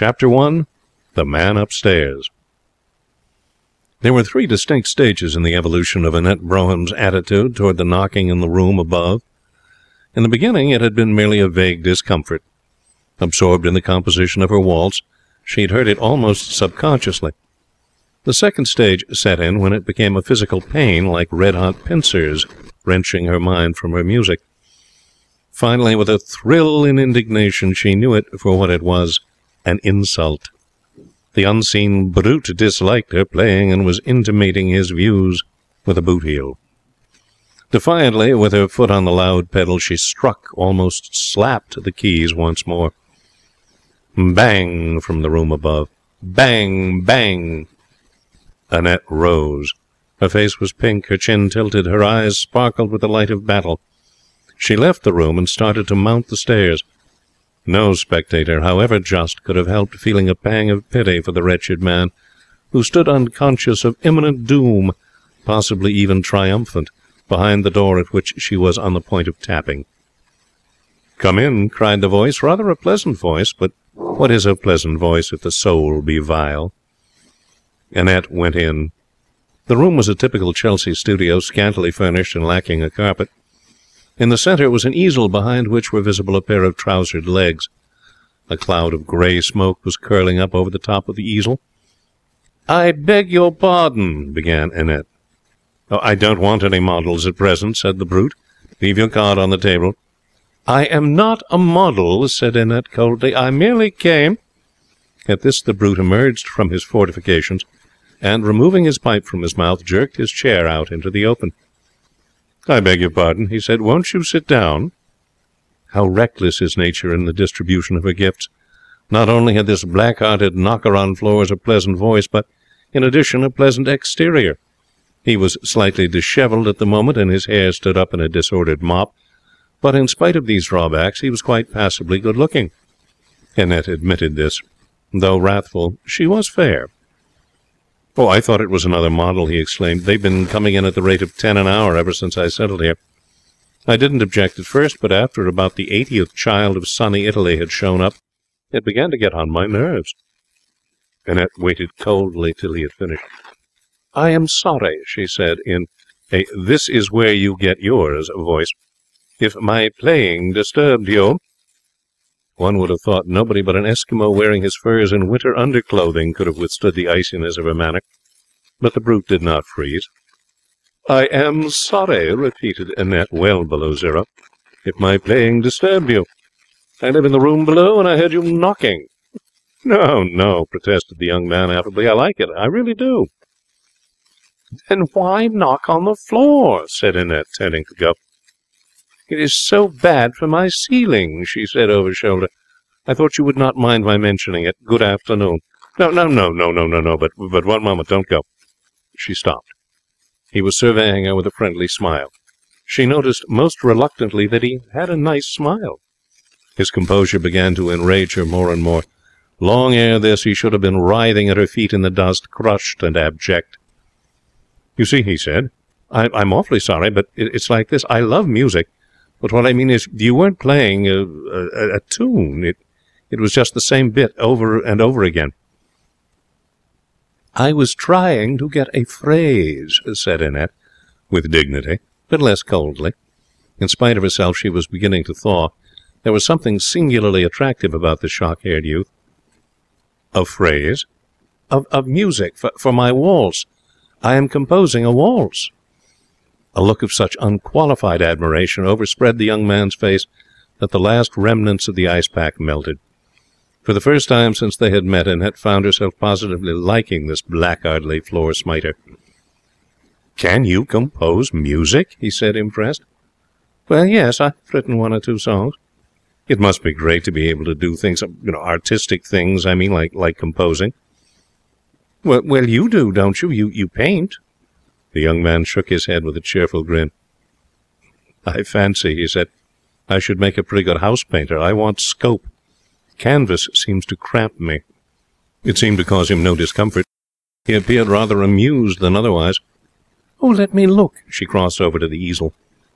Chapter 1 The Man Upstairs There were three distinct stages in the evolution of Annette Brougham's attitude toward the knocking in the room above. In the beginning it had been merely a vague discomfort. Absorbed in the composition of her waltz, she had heard it almost subconsciously. The second stage set in when it became a physical pain, like red-hot pincers wrenching her mind from her music. Finally, with a thrill in indignation, she knew it for what it was an insult. The unseen brute disliked her playing and was intimating his views with a boot heel. Defiantly, with her foot on the loud pedal, she struck, almost slapped the keys once more. Bang from the room above. Bang, bang. Annette rose. Her face was pink, her chin tilted, her eyes sparkled with the light of battle. She left the room and started to mount the stairs. No spectator, however just, could have helped feeling a pang of pity for the wretched man who stood unconscious of imminent doom, possibly even triumphant, behind the door at which she was on the point of tapping. Come in, cried the voice, rather a pleasant voice, but what is a pleasant voice if the soul be vile? Annette went in. The room was a typical Chelsea studio, scantily furnished and lacking a carpet. In the centre was an easel behind which were visible a pair of trousered legs. A cloud of grey smoke was curling up over the top of the easel. "I beg your pardon," began Annette. Oh, "I don't want any models at present," said the brute. "Leave your card on the table." "I am not a model," said Annette coldly. "I merely came At this the brute emerged from his fortifications, and, removing his pipe from his mouth, jerked his chair out into the open. "I beg your pardon," he said. "Won't you sit down?" How reckless is Nature in the distribution of her gifts! Not only had this black-hearted knocker on floors a pleasant voice, but, in addition, a pleasant exterior. He was slightly dishevelled at the moment, and his hair stood up in a disordered mop, but, in spite of these drawbacks, he was quite passably good-looking. Annette admitted this. Though wrathful, she was fair. "Oh, I thought it was another model," he exclaimed. "They've been coming in at the rate of ten an hour ever since I settled here. I didn't object at first, but after about the eightieth child of sunny Italy had shown up, it began to get on my nerves." Annette waited coldly till he had finished. "I am sorry," she said, in a "this is where you get yours" voice, "if my playing disturbed you." One would have thought nobody but an Eskimo wearing his furs in winter underclothing could have withstood the iciness of her manner. But the brute did not freeze. "I am sorry," repeated Annette, well below zero, "if my playing disturbed you. I live in the room below, and I heard you knocking." "No, no," protested the young man affably. "I like it. I really do." "Then why knock on the floor?" said Annette, turning to go. "It is so bad for my ceiling," she said over shoulder. "I thought you would not mind my mentioning it. Good afternoon." "No, no, no, no, no, no, no. but but one moment. Don't go." She stopped. He was surveying her with a friendly smile. She noticed most reluctantly that he had a nice smile. His composure began to enrage her more and more. Long ere this he should have been writhing at her feet in the dust, crushed and abject. "You see," he said, I, "I'm awfully sorry, but it, it's like this. I love music. But what I mean is, you weren't playing a, a, a tune. It, it was just the same bit over and over again. I was trying to get a phrase, said Annette, with dignity, but less coldly. In spite of herself, she was beginning to thaw. There was something singularly attractive about the shock-haired youth. A phrase? Of, of music, for, for my waltz. I am composing a waltz. A look of such unqualified admiration overspread the young man's face that the last remnants of the ice pack melted. For the first time since they had met, Annette found herself positively liking this blackguardly floor smiter. "Can you compose music?" he said, impressed. "Well, yes. I've written one or two songs." "It must be great to be able to do things, you know, artistic things, I mean, like like composing." "Well, well, you do, don't you? You you paint." The young man shook his head with a cheerful grin. "I fancy," he said, "I should make a pretty good house painter. I want scope. Canvas seems to cramp me." It seemed to cause him no discomfort. He appeared rather amused than otherwise. "Oh, let me look." She crossed over to the easel.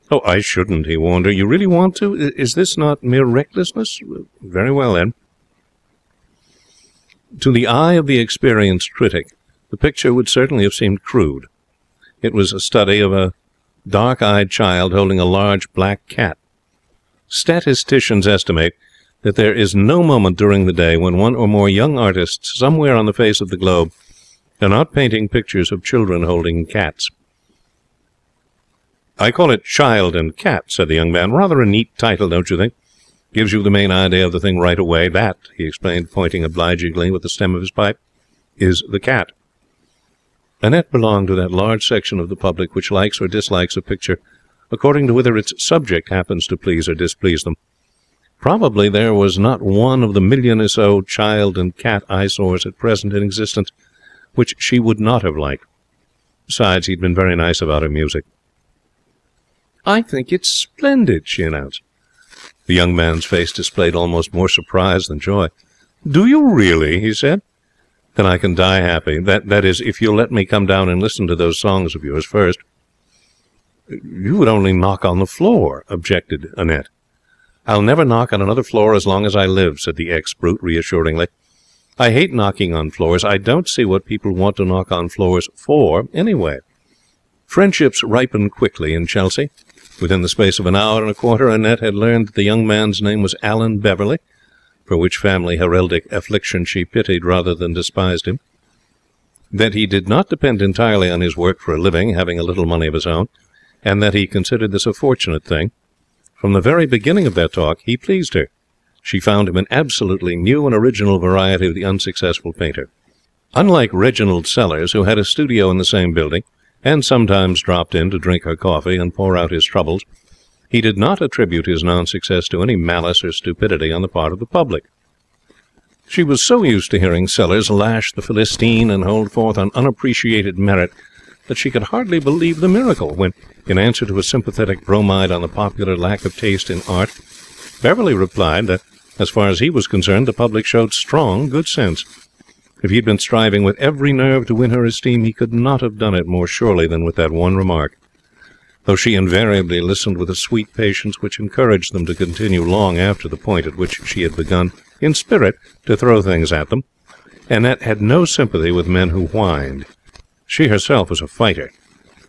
"Oh, I shouldn't," he warned her. "You really want to? Is this not mere recklessness? Very well, then." To the eye of the experienced critic, the picture would certainly have seemed crude. It was a study of a dark-eyed child holding a large black cat. Statisticians estimate that there is no moment during the day when one or more young artists somewhere on the face of the globe are not painting pictures of children holding cats. I call it Child and Cat, said the young man. Rather a neat title, don't you think? Gives you the main idea of the thing right away. That, he explained, pointing obligingly with the stem of his pipe, is the cat. Annette belonged to that large section of the public which likes or dislikes a picture according to whether its subject happens to please or displease them. Probably there was not one of the million or so child and cat eyesores at present in existence which she would not have liked. Besides, he'd been very nice about her music. I think it's splendid, she announced. The young man's face displayed almost more surprise than joy. Do you really? he said. Then I can die happy. That that is, if you'll let me come down and listen to those songs of yours first. You would only knock on the floor, objected Annette. I'll never knock on another floor as long as I live, said the ex-brute reassuringly. I hate knocking on floors. I don't see what people want to knock on floors for, anyway. Friendships ripen quickly in Chelsea. Within the space of an hour and a quarter, Annette had learned that the young man's name was Alan Beverley, for which family heraldic affliction she pitied rather than despised him. That he did not depend entirely on his work for a living, having a little money of his own, and that he considered this a fortunate thing. From the very beginning of their talk, he pleased her. She found him an absolutely new and original variety of the unsuccessful painter. Unlike Reginald Sellers, who had a studio in the same building, and sometimes dropped in to drink her coffee and pour out his troubles, he did not attribute his non-success to any malice or stupidity on the part of the public. She was so used to hearing Sellers lash the Philistine and hold forth on unappreciated merit that she could hardly believe the miracle when, in answer to a sympathetic bromide on the popular lack of taste in art, Beverley replied that, as far as he was concerned, the public showed strong good sense. If he had been striving with every nerve to win her esteem, he could not have done it more surely than with that one remark. Though she invariably listened with a sweet patience which encouraged them to continue long after the point at which she had begun, in spirit, to throw things at them, Annette had no sympathy with men who whined. She herself was a fighter.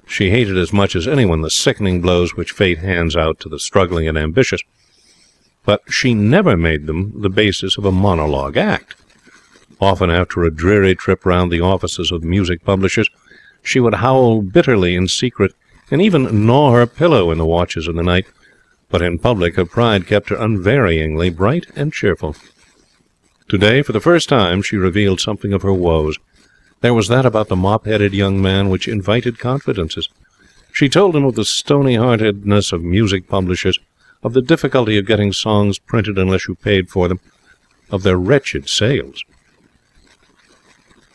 She hated as much as anyone the sickening blows which fate hands out to the struggling and ambitious. But she never made them the basis of a monologue act. Often after a dreary trip round the offices of music publishers, she would howl bitterly in secret and even gnaw her pillow in the watches of the night, but in public her pride kept her unvaryingly bright and cheerful. Today, for the first time, she revealed something of her woes. There was that about the mop-headed young man which invited confidences. She told him of the stony-heartedness of music publishers, of the difficulty of getting songs printed unless you paid for them, of their wretched sales.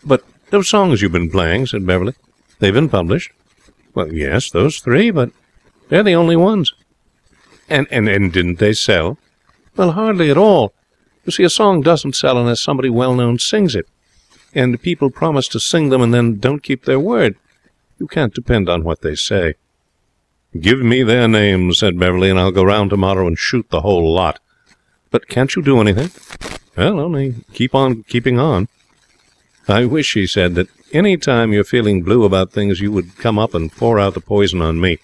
But those songs you've been playing, said Beverley, they've been published. Well, yes, those three, but they're the only ones. And, and, and didn't they sell? Well, hardly at all. You see, a song doesn't sell unless somebody well-known sings it. And people promise to sing them and then don't keep their word. You can't depend on what they say. Give me their names, said Beverley, and I'll go round tomorrow and shoot the whole lot. But can't you do anything? Well, only keep on keeping on. I wish, he said, that any time you're feeling blue about things you would come up and pour out the poison on me.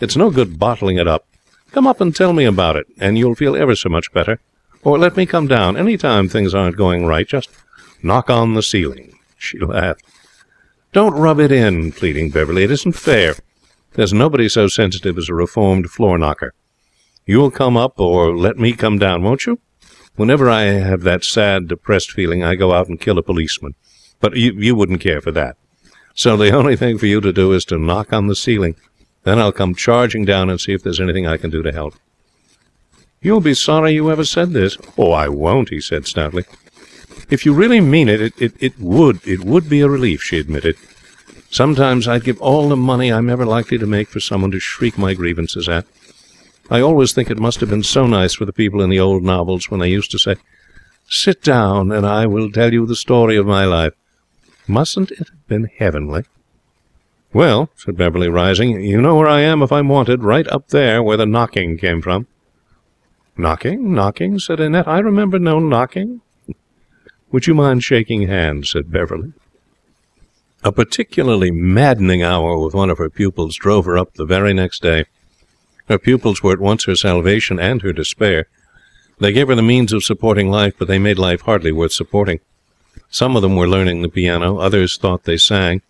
It's no good bottling it up. Come up and tell me about it, and you'll feel ever so much better. Or let me come down any time things aren't going right. Just knock on the ceiling. She laughed. Don't rub it in, pleading Beverley. It isn't fair. There's nobody so sensitive as a reformed floor knocker. You'll come up or let me come down, won't you? Whenever I have that sad, depressed feeling, I go out and kill a policeman. But you, you wouldn't care for that. So the only thing for you to do is to knock on the ceiling. Then I'll come charging down and see if there's anything I can do to help. You'll be sorry you ever said this. Oh, I won't, he said stoutly. If you really mean it, it, it, it would, it would be a relief, she admitted. Sometimes I'd give all the money I'm ever likely to make for someone to shriek my grievances at. I always think it must have been so nice for the people in the old novels when they used to say, Sit down and I will tell you the story of my life. Mustn't it have been heavenly? Well, said Beverley, rising, you know where I am if I'm wanted, right up there where the knocking came from. Knocking? Knocking? said Annette. I remember no knocking. Would you mind shaking hands? said Beverley. A particularly maddening hour with one of her pupils drove her up the very next day. Her pupils were at once her salvation and her despair. They gave her the means of supporting life, but they made life hardly worth supporting. Some of them were learning the piano, others thought they sang.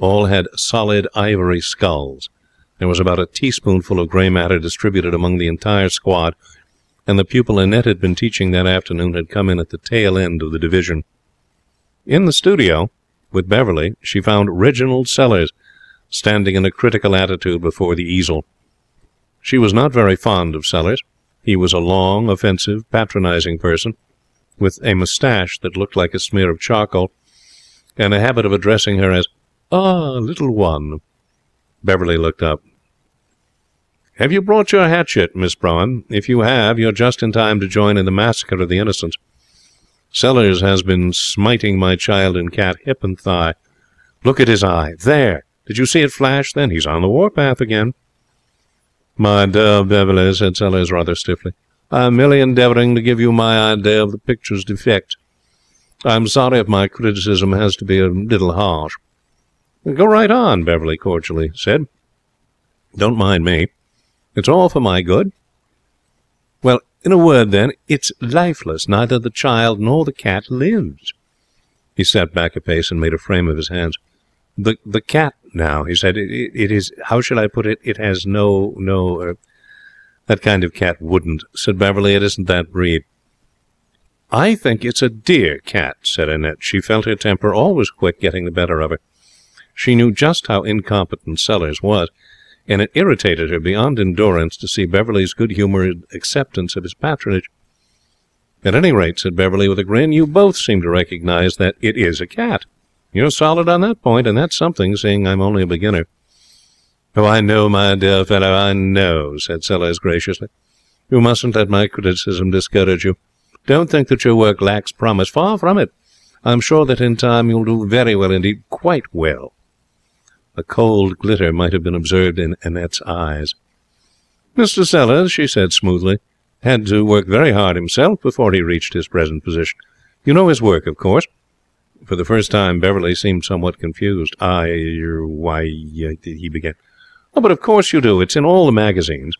All had solid ivory skulls. There was about a teaspoonful of grey matter distributed among the entire squad, and the pupil Annette had been teaching that afternoon had come in at the tail end of the division. In the studio, with Beverley, she found Reginald Sellers standing in a critical attitude before the easel. She was not very fond of Sellers. He was a long, offensive, patronizing person, with a moustache that looked like a smear of charcoal, and a habit of addressing her as, Ah, little one. Beverley looked up. Have you brought your hatchet, Miss Brougham? If you have, you're just in time to join in the massacre of the innocents. Sellers has been smiting my child and cat hip and thigh. Look at his eye. There. Did you see it flash then? He's on the warpath again. My dear Beverley, said Sellers rather stiffly, I am merely endeavouring to give you my idea of the picture's defect. I'm sorry if my criticism has to be a little harsh. Go right on, Beverley cordially said. Don't mind me. It's all for my good. Well, in a word, then, it's lifeless. Neither the child nor the cat lives. He sat back a pace and made a frame of his hands. The the cat now, he said, it, it, it is, how shall I put it, it has no, no, uh, that kind of cat wouldn't, said Beverley. It isn't that breed. I think it's a dear cat, said Annette. She felt her temper always quick getting the better of her. She knew just how incompetent Sellers was, and it irritated her beyond endurance to see Beverley's good-humoured acceptance of his patronage. At any rate, said Beverley with a grin, you both seem to recognize that it is a cat. You're solid on that point, and that's something, seeing I'm only a beginner. Oh, I know, my dear fellow, I know, said Sellers graciously. You mustn't let my criticism discourage you. Don't think that your work lacks promise. Far from it. I'm sure that in time you'll do very well indeed, quite well. A cold glitter might have been observed in Annette's eyes. Mr. Sellers, she said smoothly, had to work very hard himself before he reached his present position. You know his work, of course. For the first time, Beverley seemed somewhat confused. I, why, he began. But of course you do. It's in all the magazines.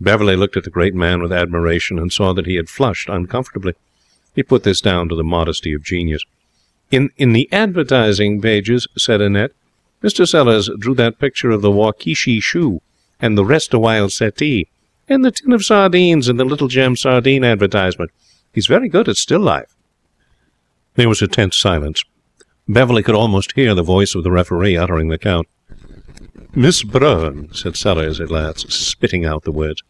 Beverley looked at the great man with admiration and saw that he had flushed uncomfortably. He put this down to the modesty of genius. In in the advertising pages, said Annette, Mr. Sellers drew that picture of the Wakishi shoe and the rest a while settee and the tin of sardines in the Little Gem sardine advertisement. He's very good at still life. There was a tense silence. Beverley could almost hear the voice of the referee uttering the count. Miss Brougham, said Sellers at last, spitting out the words,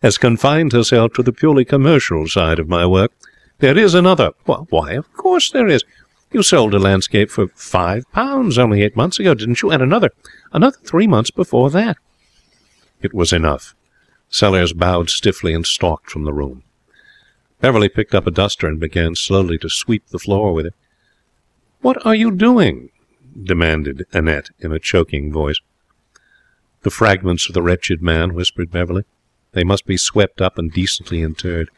has confined herself to the purely commercial side of my work. There is another. Why, of course there is. You sold a landscape for five pounds only eight months ago, didn't you? And another, another three months before that. It was enough. Sellers bowed stiffly and stalked from the room. Beverley picked up a duster and began slowly to sweep the floor with it. What are you doing? demanded Annette in a choking voice. The fragments of the wretched man, whispered Beverley. They must be swept up and decently interred.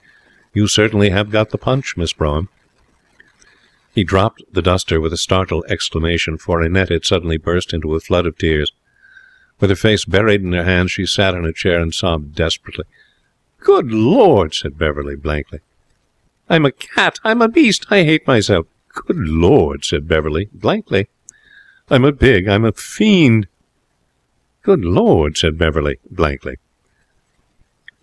You certainly have got the punch, Miss Brougham. He dropped the duster with a startled exclamation, for Annette had suddenly burst into a flood of tears. With her face buried in her hands, she sat in a chair and sobbed desperately. Good Lord, said Beverley blankly. I'm a cat. I'm a beast. I hate myself. Good Lord, said Beverley blankly. I'm a pig. I'm a fiend. Good Lord, said Beverley blankly.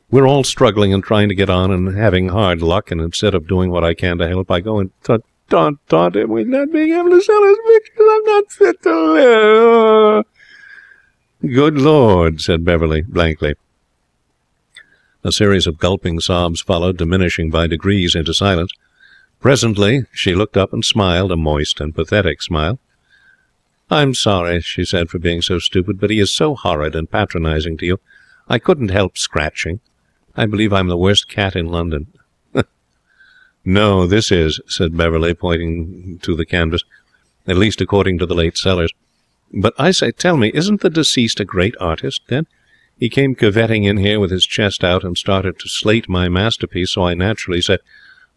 We're all struggling and trying to get on and having hard luck, and instead of doing what I can to help, I go and taunt, taunt him with not being able to sell his pictures. I'm not fit to live. Good Lord, said Beverley blankly. A series of gulping sobs followed, diminishing by degrees into silence. Presently she looked up and smiled, a moist and pathetic smile. I'm sorry, she said, for being so stupid, but he is so horrid and patronizing to you. I couldn't help scratching. I believe I'm the worst cat in London. No, this is, said Beverley, pointing to the canvas, at least according to the late Sellers. But I say, tell me, isn't the deceased a great artist, then? He came curvetting in here with his chest out and started to slate my masterpiece, so I naturally said,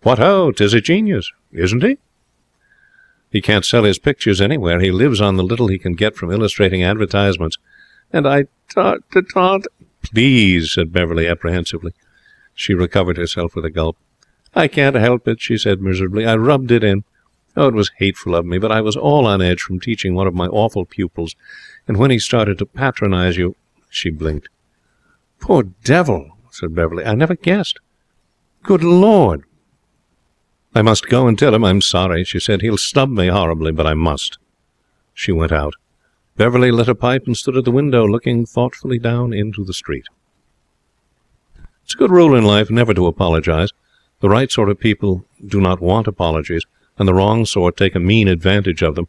What ho, tis a genius. Isn't he? He can't sell his pictures anywhere. He lives on the little he can get from illustrating advertisements. And I thought, thought... Please, said Beverley apprehensively. She recovered herself with a gulp. I can't help it, she said miserably. I rubbed it in. Oh, it was hateful of me, but I was all on edge from teaching one of my awful pupils, and when he started to patronize you... She blinked. Poor devil, said Beverley. I never guessed. Good Lord. I must go and tell him I'm sorry, she said. He'll snub me horribly, but I must. She went out. Beverley lit a pipe and stood at the window, looking thoughtfully down into the street. It's a good rule in life never to apologize. The right sort of people do not want apologies, and the wrong sort take a mean advantage of them.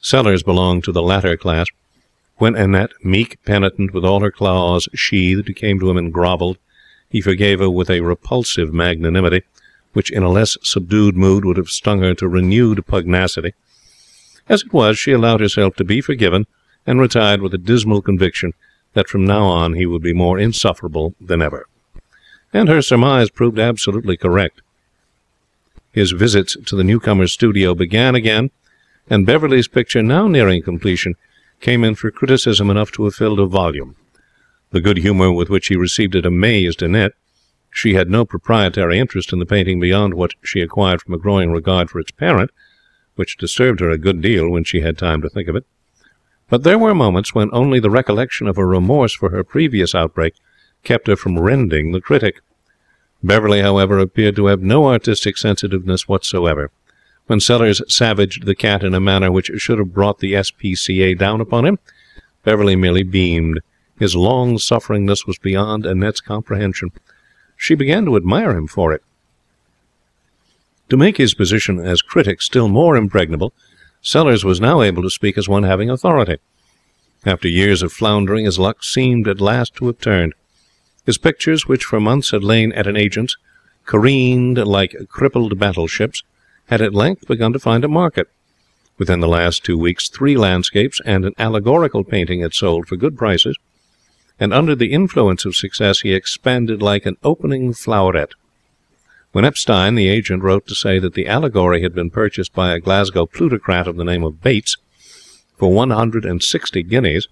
Sellers belonged to the latter class. When Annette, meek, penitent, with all her claws sheathed, came to him and grovelled, he forgave her with a repulsive magnanimity, which in a less subdued mood would have stung her to renewed pugnacity. As it was, she allowed herself to be forgiven, and retired with a dismal conviction that from now on he would be more insufferable than ever. And her surmise proved absolutely correct. His visits to the newcomer's studio began again, and Beverley's picture, now nearing completion, came in for criticism enough to have filled a volume. The good humour with which he received it amazed Annette, she had no proprietary interest in the painting beyond what she acquired from a growing regard for its parent, which disturbed her a good deal when she had time to think of it. But there were moments when only the recollection of her remorse for her previous outbreak kept her from rending the critic. Beverley, however, appeared to have no artistic sensitiveness whatsoever. When Sellers savaged the cat in a manner which should have brought the S.P.C.A. down upon him, Beverley merely beamed. His long-sufferingness was beyond Annette's comprehension. She began to admire him for it. To make his position as critic still more impregnable, Sellers was now able to speak as one having authority. After years of floundering, his luck seemed at last to have turned. His pictures, which for months had lain at an agent's, careened like crippled battleships, had at length begun to find a market. Within the last two weeks, three landscapes and an allegorical painting had sold for good prices and under the influence of success he expanded like an opening floweret. When Epstein, the agent, wrote to say that the allegory had been purchased by a Glasgow plutocrat of the name of Bates for one hundred and sixty guineas,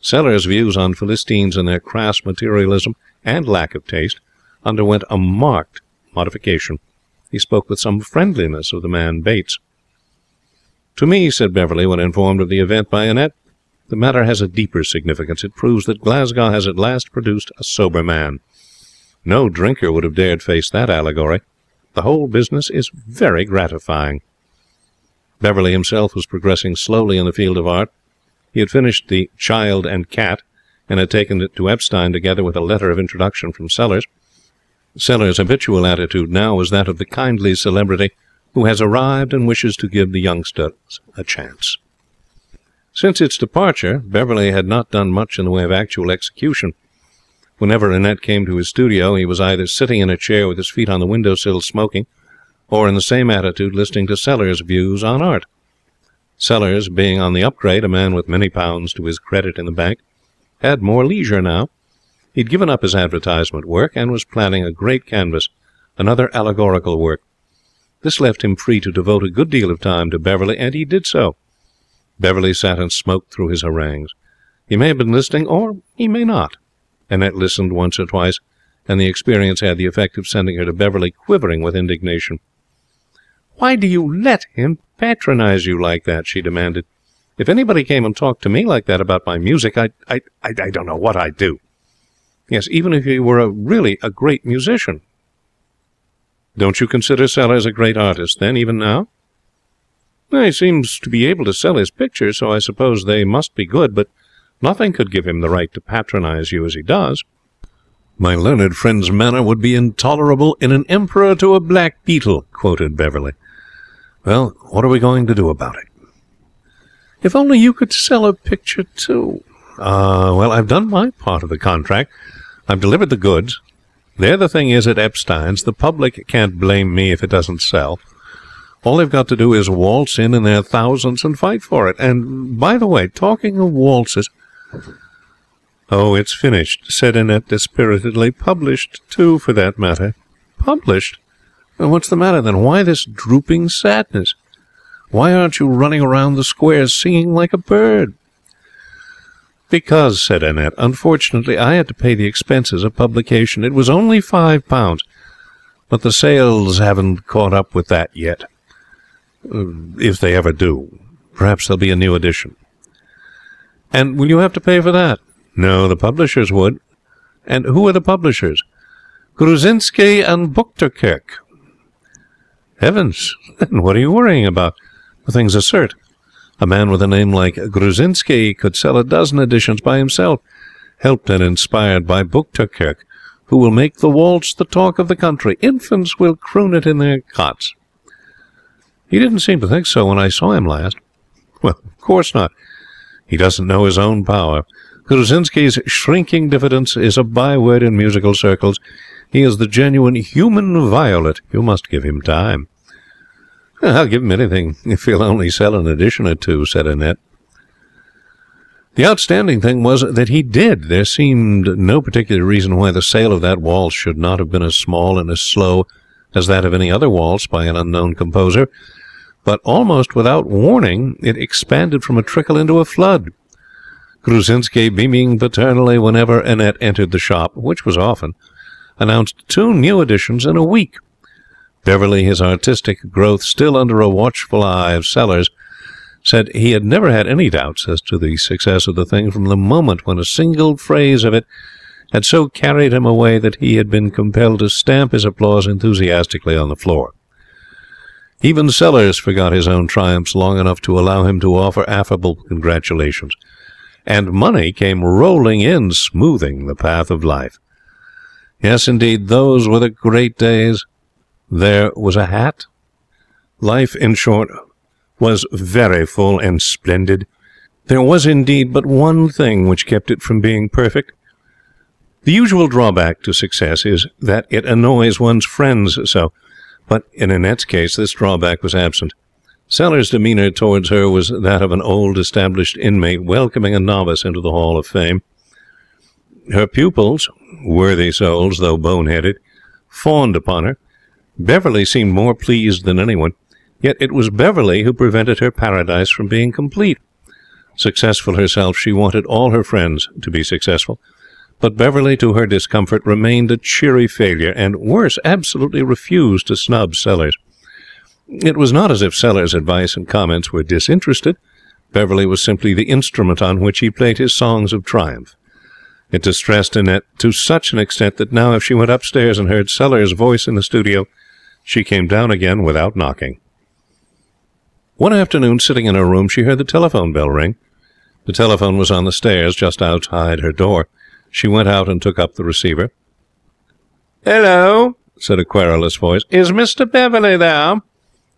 Sellers' views on Philistines and their crass materialism and lack of taste underwent a marked modification. He spoke with some friendliness of the man Bates. To me, said Beverley, when informed of the event by Annette, the matter has a deeper significance. It proves that Glasgow has at last produced a sober man. No drinker would have dared face that allegory. The whole business is very gratifying. Beverley himself was progressing slowly in the field of art. He had finished The Child and Cat, and had taken it to Epstein together with a letter of introduction from Sellers. Sellers' habitual attitude now was that of the kindly celebrity who has arrived and wishes to give the youngsters a chance. Since its departure, Beverley had not done much in the way of actual execution. Whenever Annette came to his studio, he was either sitting in a chair with his feet on the window sill smoking, or in the same attitude listening to Sellers' views on art. Sellers, being on the upgrade, a man with many pounds to his credit in the bank, had more leisure now. He had given up his advertisement work and was planning a great canvas, another allegorical work. This left him free to devote a good deal of time to Beverley, and he did so. Beverley sat and smoked through his harangues. He may have been listening, or he may not. Annette listened once or twice, and the experience had the effect of sending her to Beverley quivering with indignation. "Why do you let him patronize you like that?" she demanded. "If anybody came and talked to me like that about my music, I, I, I, I don't know what I'd do. Yes, even if he were a, really a great musician." "Don't you consider Sellers a great artist, then, even now?" He seems to be able to sell his pictures, so I suppose they must be good, but nothing could give him the right to patronize you as he does. My learned friend's manner would be intolerable in an emperor to a black beetle, quoted Beverley. Well, what are we going to do about it? If only you could sell a picture, too. Ah, uh, well, I've done my part of the contract. I've delivered the goods. There the thing is at Epstein's. The public can't blame me if it doesn't sell. All they've got to do is waltz in in their thousands and fight for it. And, by the way, talking of waltzes... Oh, it's finished, said Annette dispiritedly. Published, too, for that matter. Published? What's the matter then? Why this drooping sadness? Why aren't you running around the square singing like a bird? Because, said Annette, unfortunately I had to pay the expenses of publication. It was only five pounds, but the sales haven't caught up with that yet. Uh, if they ever do. Perhaps there'll be a new edition. And will you have to pay for that? No, the publishers would. And who are the publishers? Grusensky and Buchterkirch. Heavens! Then what are you worrying about? The thing's a cert. A man with a name like Grusensky could sell a dozen editions by himself, helped and inspired by Buchterkirch, who will make the waltz the talk of the country. Infants will croon it in their cots. He didn't seem to think so when I saw him last. Well, of course not. He doesn't know his own power. Grusensky's shrinking diffidence is a byword in musical circles. He is the genuine human violet. You must give him time. I'll give him anything if he'll only sell an edition or two, said Annette. The outstanding thing was that he did. There seemed no particular reason why the sale of that waltz should not have been as small and as slow as that of any other waltz by an unknown composer, but almost without warning it expanded from a trickle into a flood. Grusensky, beaming paternally whenever Annette entered the shop, which was often, announced two new editions in a week. Beverley, his artistic growth still under a watchful eye of Sellers, said he had never had any doubts as to the success of the thing from the moment when a single phrase of it had so carried him away that he had been compelled to stamp his applause enthusiastically on the floor. Even Sellers forgot his own triumphs long enough to allow him to offer affable congratulations, and money came rolling in, smoothing the path of life. Yes, indeed, those were the great days. There was a hat. Life, in short, was very full and splendid. There was indeed but one thing which kept it from being perfect. The usual drawback to success is that it annoys one's friends so, but in Annette's case this drawback was absent. Sellers' demeanour towards her was that of an old established inmate welcoming a novice into the Hall of Fame. Her pupils, worthy souls though boneheaded, fawned upon her. Beverley seemed more pleased than anyone, yet it was Beverley who prevented her paradise from being complete. Successful herself, she wanted all her friends to be successful, but Beverley, to her discomfort, remained a cheery failure, and, worse, absolutely refused to snub Sellers. It was not as if Sellers' advice and comments were disinterested. Beverley was simply the instrument on which he played his songs of triumph. It distressed Annette to such an extent that now if she went upstairs and heard Sellers' voice in the studio, she came down again without knocking. One afternoon, sitting in her room, she heard the telephone bell ring. The telephone was on the stairs just outside her door. She went out and took up the receiver. "Hello," said a querulous voice. "Is Mr. Beverley there?"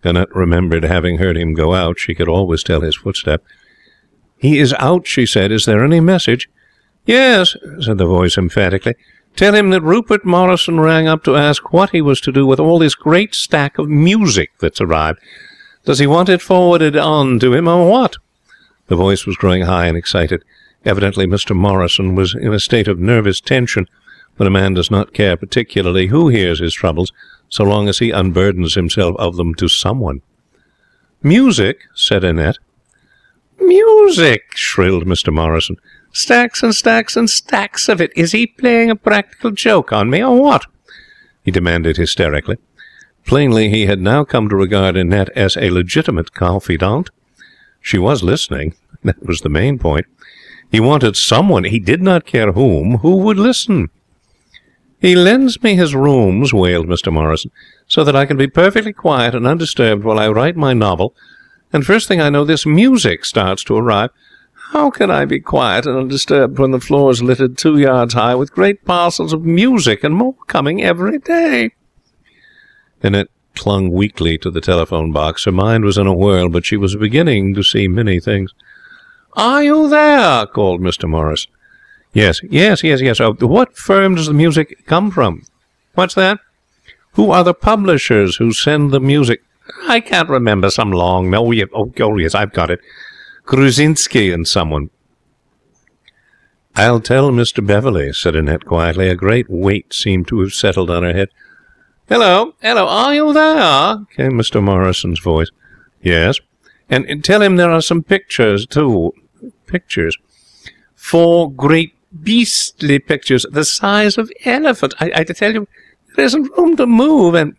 Annette remembered having heard him go out. She could always tell his footstep. "He is out," she said. "Is there any message?" "Yes," said the voice emphatically. "Tell him that Rupert Morrison rang up to ask what he was to do with all this great stack of music that's arrived. Does he want it forwarded on to him, or what?" The voice was growing high and excited. Evidently Mr. Morrison was in a state of nervous tension, but a man does not care particularly who hears his troubles, so long as he unburdens himself of them to someone. "Music?" said Annette. "Music!" shrilled Mr. Morrison. Stacks and stacks and stacks of it. Is he playing a practical joke on me, or what? he demanded hysterically. Plainly, he had now come to regard Annette as a legitimate confidante. She was listening. That was the main point. He wanted someone, he did not care whom, who would listen. He lends me his rooms, wailed Mr. Morrison, so that I can be perfectly quiet and undisturbed while I write my novel, and first thing I know this music starts to arrive. How can I be quiet and undisturbed when the floor is littered two yards high with great parcels of music, and more coming every day? Annette clung weakly to the telephone box. Her mind was in a whirl, but she was beginning to see many things. "Are you there?" called Mr. Morris. "Yes, yes, yes, yes. Oh, what firm does the music come from?" "What's that?" "Who are the publishers who send the music?" "I can't remember. Some long. Oh, yes, oh, oh, yes I've got it. Grusensky and someone. I'll tell Mr. Beverley, said Annette quietly. A great weight seemed to have settled on her head. Hello, hello, are you there? came Mr. Morrison's voice. Yes. And, tell him there are some pictures, too. Pictures? Four great beastly pictures, the size of elephants. I, I tell you, there isn't room to move, and...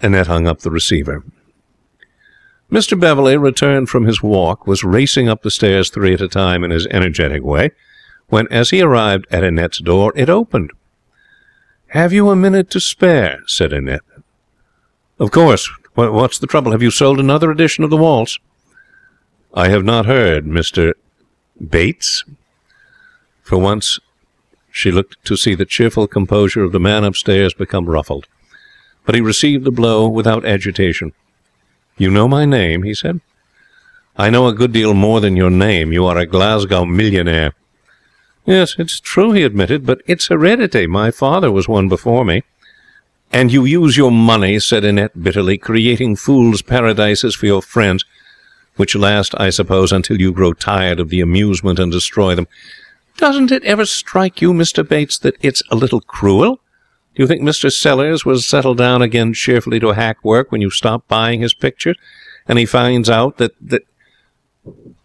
Annette hung up the receiver. Mr. Beverley, returned from his walk, was racing up the stairs three at a time in his energetic way, when, as he arrived at Annette's door, it opened. "Have you a minute to spare?" said Annette. "Of course. What's the trouble? Have you sold another edition of the waltz?" "I have not heard, Mr. Bates." For once she looked to see the cheerful composure of the man upstairs become ruffled. But he received the blow without agitation. "You know my name?" he said. "I know a good deal more than your name. You are a Glasgow millionaire. Yes, it's true, he admitted, but it's heredity. My father was one before me. And you use your money, said Annette bitterly, creating fool's paradises for your friends, which last, I suppose, until you grow tired of the amusement and destroy them. Doesn't it ever strike you, Mr. Bates, that it's a little cruel? Do you think Mr. Sellers will settle down again cheerfully to hack work when you stop buying his pictures, and he finds out that, that...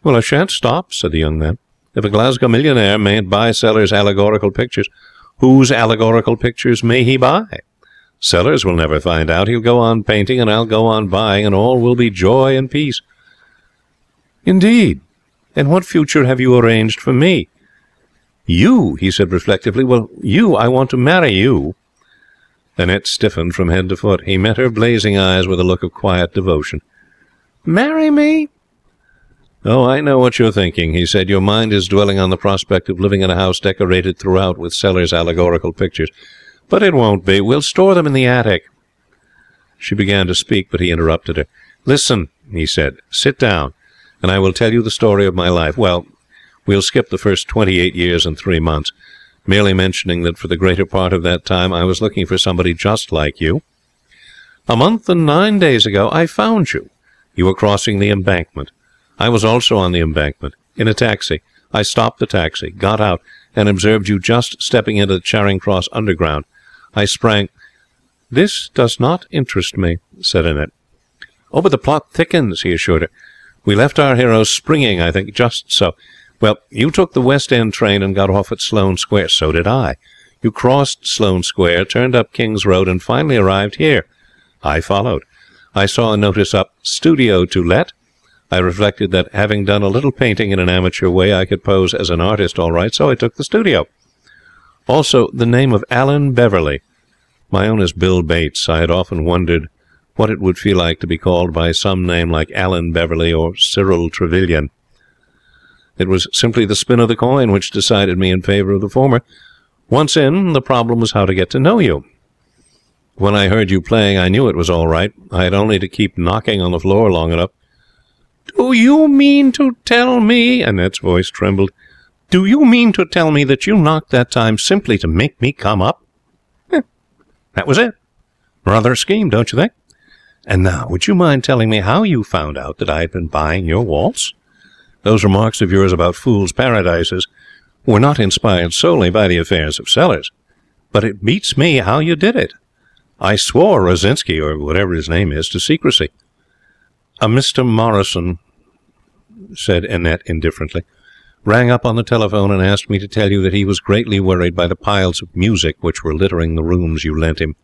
Well, I shan't stop, said the young man. If a Glasgow millionaire mayn't buy Sellers' allegorical pictures, whose allegorical pictures may he buy? Sellers will never find out. He'll go on painting, and I'll go on buying, and all will be joy and peace. Indeed. And what future have you arranged for me? You, he said reflectively. Well, you, I want to marry you. Annette stiffened from head to foot. He met her blazing eyes with a look of quiet devotion. Marry me? "Oh, I know what you're thinking," he said. "Your mind is dwelling on the prospect of living in a house decorated throughout with Sellers' allegorical pictures. But it won't be. We'll store them in the attic." She began to speak, but he interrupted her. "Listen," he said. "Sit down, and I will tell you the story of my life. Well, we'll skip the first twenty-eight years and three months, merely mentioning that for the greater part of that time I was looking for somebody just like you. A month and nine days ago I found you. You were crossing the embankment. I was also on the embankment, in a taxi. I stopped the taxi, got out, and observed you just stepping into the Charing Cross Underground. I sprang. This does not interest me, said Annette. Oh, but the plot thickens, he assured her. We left our hero springing, I think, just so. Well, you took the West End train and got off at Sloane Square. So did I. You crossed Sloane Square, turned up King's Road, and finally arrived here. I followed. I saw a notice up, Studio to Let, I reflected that, having done a little painting in an amateur way, I could pose as an artist all right, so I took the studio. Also, the name of Alan Beverley. My own is Bill Bates. I had often wondered what it would feel like to be called by some name like Alan Beverley or Cyril Trevelyan. It was simply the spin of the coin which decided me in favor of the former. Once in, the problem was how to get to know you. When I heard you playing, I knew it was all right. I had only to keep knocking on the floor long enough. Do you mean to tell me, Annette's voice trembled, do you mean to tell me that you knocked that time simply to make me come up? Eh, that was it. Rather a scheme, don't you think? And now, would you mind telling me how you found out that I had been buying your waltz? Those remarks of yours about fools' paradises were not inspired solely by the affairs of Sellers. But it beats me how you did it. I swore Grusensky, or whatever his name is, to secrecy. A Mr. Morrison, said Annette indifferently, rang up on the telephone and asked me to tell you that he was greatly worried by the piles of music which were littering the rooms you lent him.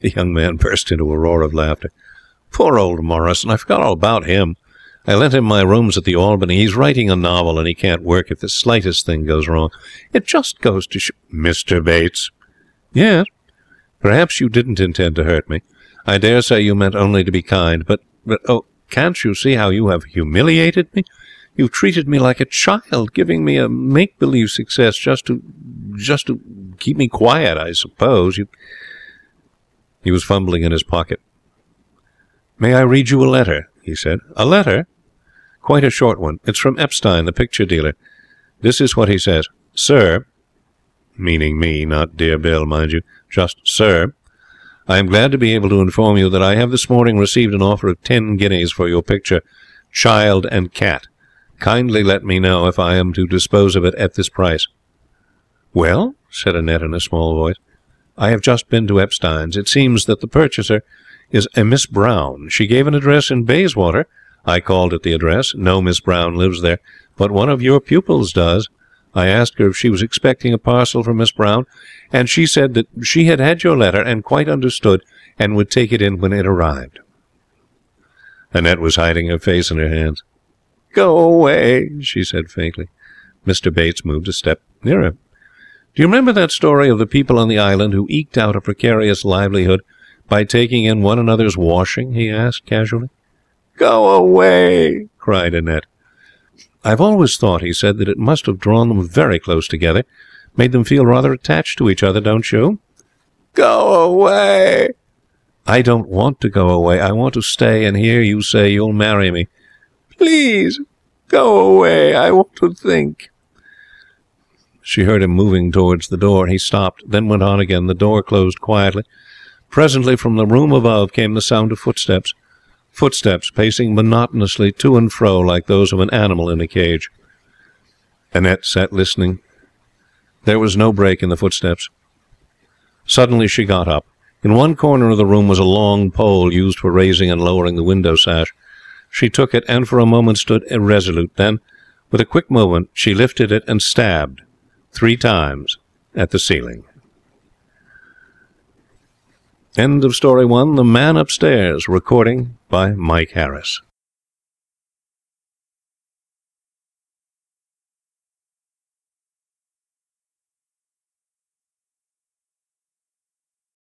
The young man burst into a roar of laughter. Poor old Morrison! I forgot all about him. I lent him my rooms at the Albany. He's writing a novel, and he can't work if the slightest thing goes wrong. It just goes to show... Mr. Bates. Yes. Perhaps you didn't intend to hurt me. I dare say you meant only to be kind, but but, oh, can't you see how you have humiliated me? You've treated me like a child, giving me a make-believe success just to, just to keep me quiet, I suppose. You... He was fumbling in his pocket. May I read you a letter? he said. A letter? Quite a short one. It's from Epstein, the picture dealer. This is what he says. Sir, meaning me, not dear Bill, mind you, just sir, I am glad to be able to inform you that I have this morning received an offer of ten guineas for your picture, Child and Cat. Kindly let me know if I am to dispose of it at this price. Well, said Annette in a small voice. I have just been to Epstein's. It seems that the purchaser is a Miss Brown. She gave an address in Bayswater. I called at the address. No Miss Brown lives there, but one of your pupils does. I asked her if she was expecting a parcel from Miss Brown, and she said that she had had your letter and quite understood and would take it in when it arrived. Annette was hiding her face in her hands. Go away, she said faintly. Mr. Bates moved a step nearer. Do you remember that story of the people on the island who eked out a precarious livelihood by taking in one another's washing? he asked casually. Go away, cried Annette. I've always thought, he said, that it must have drawn them very close together, made them feel rather attached to each other, don't you? Go away. I don't want to go away. I want to stay and hear you say you'll marry me. Please, go away. I want to think. She heard him moving towards the door. He stopped, then went on again. The door closed quietly. Presently, from the room above came the sound of footsteps footsteps pacing monotonously to and fro like those of an animal in a cage. Annette sat listening. There was no break in the footsteps. Suddenly she got up. In one corner of the room was a long pole used for raising and lowering the window sash. She took it and for a moment stood irresolute. Then, with a quick movement, she lifted it and stabbed three times at the ceiling. End of story one. The Man Upstairs. Recording by Mike Harris.